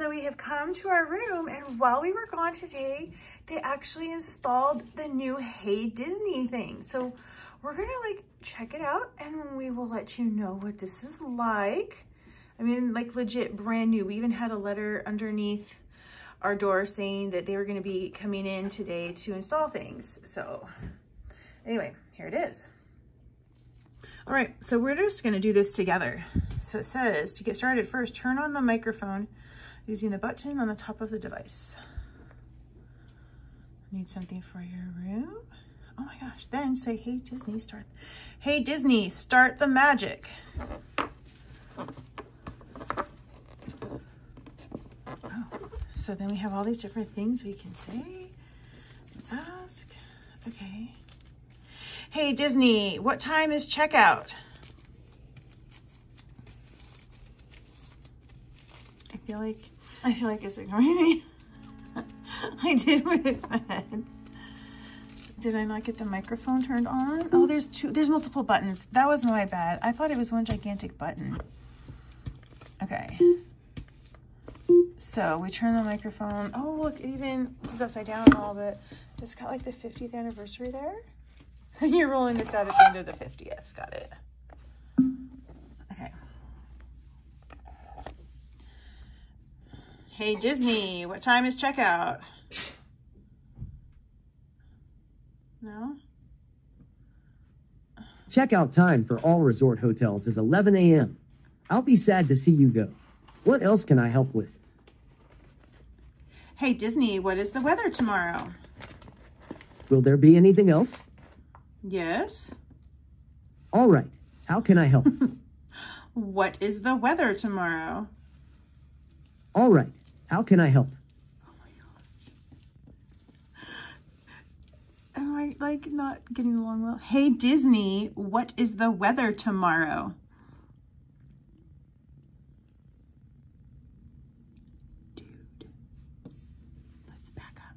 So we have come to our room and while we were gone today, they actually installed the new Hey Disney thing. So we're gonna like check it out and we will let you know what this is like. I mean, like legit brand new. We even had a letter underneath our door saying that they were gonna be coming in today to install things. So anyway, here it is. All right, so we're just gonna do this together. So it says, to get started first, turn on the microphone using the button on the top of the device. Need something for your room? Oh my gosh, then say, hey Disney, start. Hey Disney, start the magic. Oh, so then we have all these different things we can say. Ask, okay. Hey Disney, what time is checkout? Feel like, I feel like it's ignoring me. I did what it said. Did I not get the microphone turned on? Oh, hmm. there's two, there's multiple buttons. That was my bad. I thought it was one gigantic button. Okay. So we turn the microphone. Oh, look, it even, this is upside down and all, but it's got like the 50th anniversary there. You're rolling this out at the end of the 50th. Got it. Hey, Disney, what time is checkout? No? Checkout time for all resort hotels is 11 a.m. I'll be sad to see you go. What else can I help with? Hey, Disney, what is the weather tomorrow? Will there be anything else? Yes. All right. How can I help? What is the weather tomorrow? All right. How can I help? Oh my gosh. Am I like not getting along well? Hey, Disney, what is the weather tomorrow? Dude, let's back up.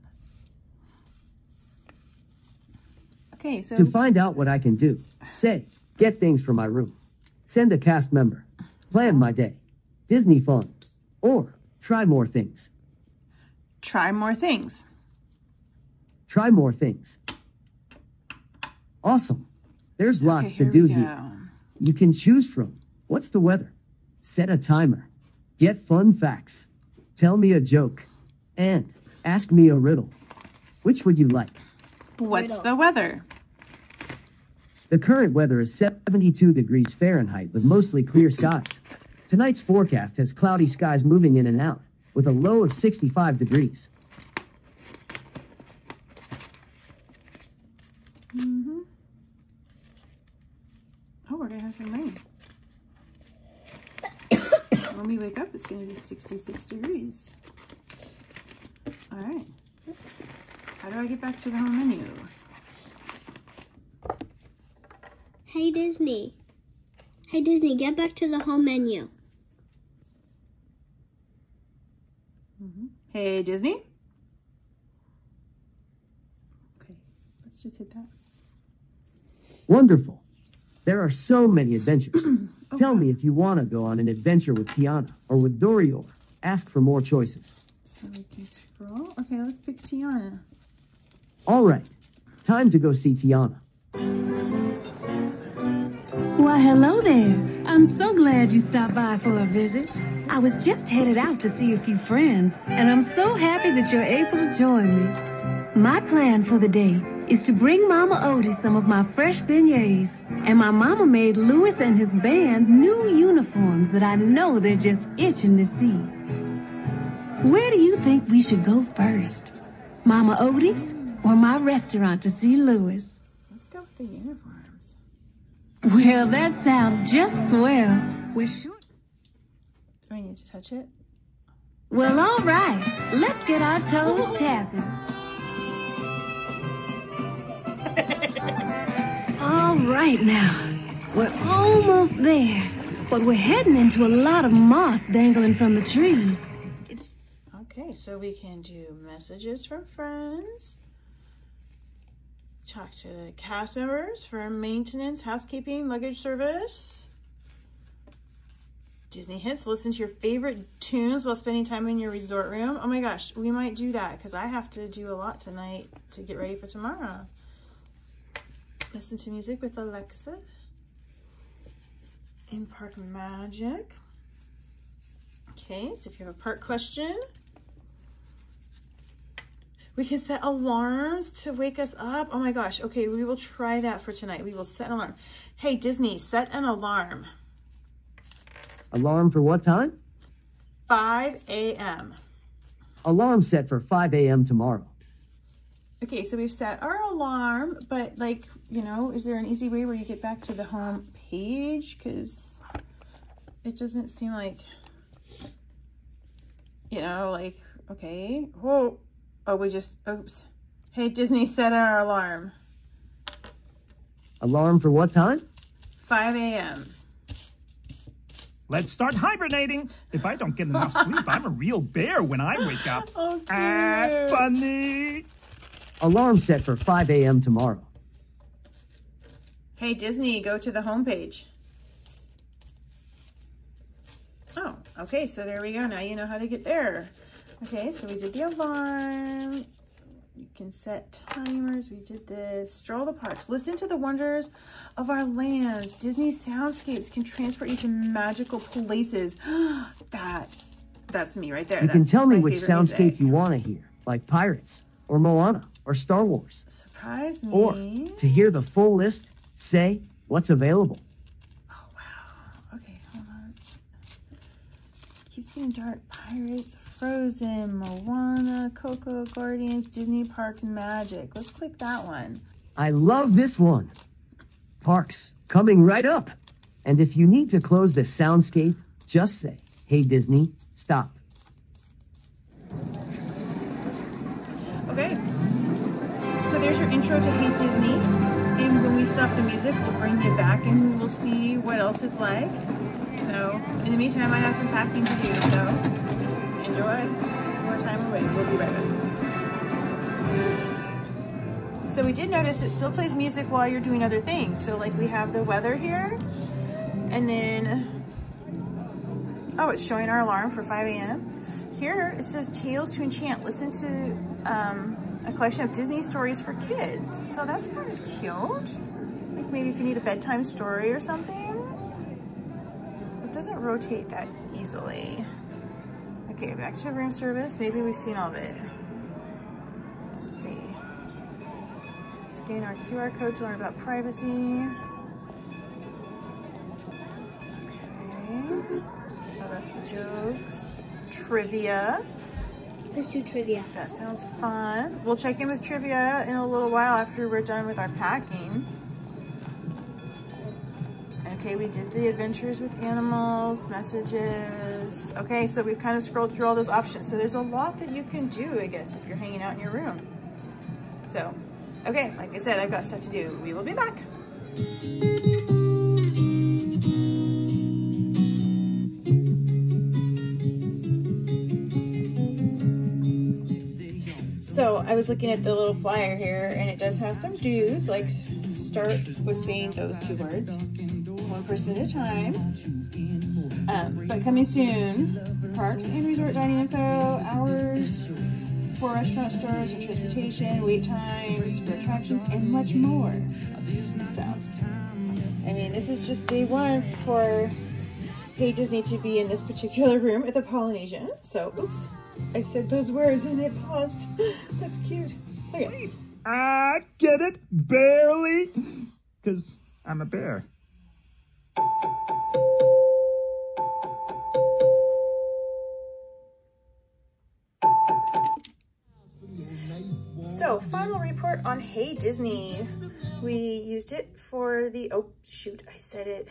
Okay, so To find out what I can do, say, get things for my room. Send a cast member. Plan my day. Disney fun. Or try more things. try more things. Try more things. Awesome. There's lots to do here. You can choose from what's the weather? Set a timer. Get fun facts. Tell me a joke. And ask me a riddle. Which would you like? What's the weather? The current weather is 72 degrees Fahrenheit with mostly clear skies. Tonight's forecast has cloudy skies moving in and out with a low of 65 degrees. Mhm. Oh, we're gonna have some rain. when we wake up, it's gonna be 66 degrees. All right. How do I get back to the home menu? Hey Disney. Hey Disney, get back to the home menu. Hey, Disney. Okay, let's just hit that. Wonderful. There are so many adventures. Oh, Tell me if you want to go on an adventure with Tiana or with Dorior. Ask for more choices. So we can scroll. Okay, let's pick Tiana. All right. Time to go see Tiana. Why, hello there. I'm so glad you stopped by for a visit. I was just headed out to see a few friends, and I'm so happy that you're able to join me. My plan for the day is to bring Mama Odie some of my fresh beignets, and my mama made Louis and his band new uniforms that I know they're just itching to see. Where do you think we should go first? Mama Odie's or my restaurant to see Louis? Let's go with the uniforms. Well, that sounds just swell. We're sure. Do I need to touch it? Well, all right. Let's get our toes tapping. all right now. We're almost there. But we're heading into a lot of moss dangling from the trees. Okay, so we can do messages from friends. Talk to the cast members for maintenance, housekeeping, luggage service. Disney hits. Listen to your favorite tunes while spending time in your resort room. Oh my gosh, we might do that because I have to do a lot tonight to get ready for tomorrow. Listen to music with Alexa. In Park Magic. Okay, so if you have a park question, we can set alarms to wake us up. Oh my gosh. Okay, we will try that for tonight. We will set an alarm. Hey, Disney, set an alarm. Alarm for what time? 5 a.m. Alarm set for 5 a.m. tomorrow. Okay, so we've set our alarm, but like, you know, is there an easy way where you get back to the home page? Because it doesn't seem like, you know, like, okay, whoa. Oh, we just, oops. Hey, Disney, set our alarm. Alarm for what time? 5 a.m. Let's start hibernating. If I don't get enough sleep, I'm a real bear when I wake up. Oh, cute. Ah, funny. Alarm set for 5 a.m. tomorrow. Hey, Disney, go to the homepage. Oh, okay, so there we go. Now you know how to get there. Okay, so we did the alarm. You can set timers. We did this. Stroll the parks. Listen to the wonders of our lands. Disney soundscapes can transport you to magical places. that, that's me right there. You can tell me which soundscape music. you want to hear, like Pirates, or Moana, or Star Wars. Surprise me. Or to hear the full list, say what's available. Oh, wow. Okay, hold on. Keeps getting dark. Pirates, Frozen, Moana, Coco, Guardians, Disney Parks, and Magic. Let's click that one. I love this one. Parks, coming right up. And if you need to close the soundscape, just say, hey Disney, stop. Okay. So there's your intro to Hey Disney. And when we stop the music, we'll bring you back and we will see what else it's like. So in the meantime, I have some packing to do. So enjoy more time away. We'll be right back. So we did notice it still plays music while you're doing other things. So like we have the weather here and then, oh, it's showing our alarm for 5 a.m. Here it says Tales to Enchant. Listen to um, a collection of Disney stories for kids. So that's kind of cute. Like maybe if you need a bedtime story or something. It doesn't rotate that easily. Okay, back to room service. Maybe we've seen all of it. Let's see. Scan our QR code to learn about privacy. Okay. Oh, that's the jokes. Trivia. Let's do trivia. That sounds fun. We'll check in with trivia in a little while after we're done with our packing. Okay, we did the adventures with animals, messages. Okay, so we've kind of scrolled through all those options. So there's a lot that you can do, I guess, if you're hanging out in your room. So, okay, like I said, I've got stuff to do. We will be back. I was looking at the little flyer here and it does have some do's, like start with saying those two words, one person at a time. Um, but coming soon, parks and resort dining info, hours for restaurant stores and transportation, wait times for attractions, and much more. So, I mean, this is just day one for Hey Disney to be in this particular room at the Polynesian. So, oops, I said those words and it paused. That's cute. Okay. I get it, barely. Because I'm a bear. So, final report on Hey Disney. We used it for the, oh shoot, I said it.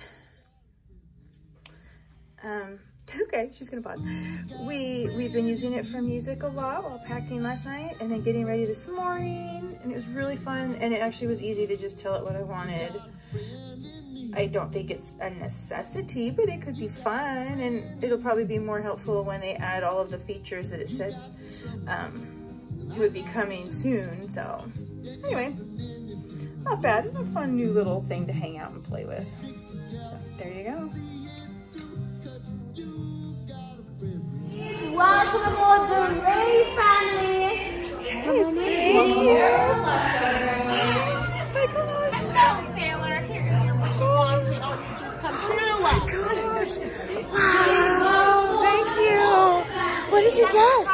Um, okay, she's gonna pause. We, we've been using it for music a lot while packing last night and then getting ready this morning. And it was really fun and it actually was easy to just tell it what I wanted. I don't think it's a necessity, but it could be fun and it'll probably be more helpful when they add all of the features that it said um, would be coming soon. So anyway, not bad. A fun new little thing to hang out and play with. So there you go. Thank you. Thank you. Sailor, here is your you. Oh my gosh. Wow. Thank you. What did you get?